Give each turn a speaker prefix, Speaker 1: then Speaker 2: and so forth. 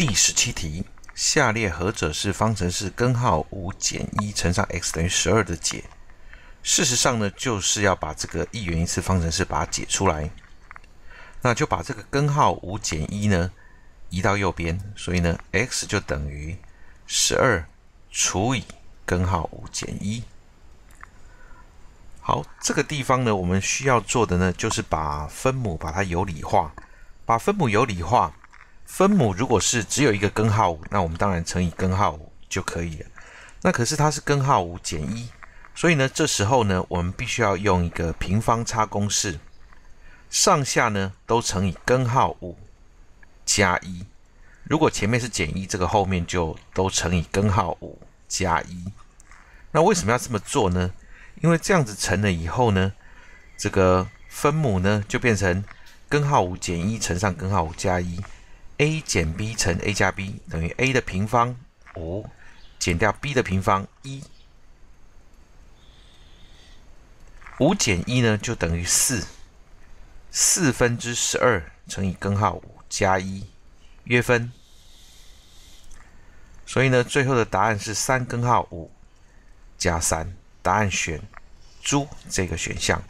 Speaker 1: 第十七题，下列何者是方程式根号五减一乘上 x 等于十二的解？事实上呢，就是要把这个一元一次方程式把它解出来。那就把这个根号五减一呢移到右边，所以呢，x 就等于十二除以根号五减一。好，这个地方呢，我们需要做的呢，就是把分母把它有理化，把分母有理化。分母如果是只有一个根号五，那我们当然乘以根号五就可以了。那可是它是根号五减一，所以呢，这时候呢，我们必须要用一个平方差公式，上下呢都乘以根号五加一。如果前面是减一，这个后面就都乘以根号五加一。那为什么要这么做呢？因为这样子乘了以后呢，这个分母呢就变成根号五减一乘上根号五加一。A 减 b 乘 a 加 b 等于 a 的平方五减掉 b 的平方一，五减一呢就等于四，四分之十二乘以根号五加一约分，所以呢最后的答案是三根号五加三，答案选猪这个选项。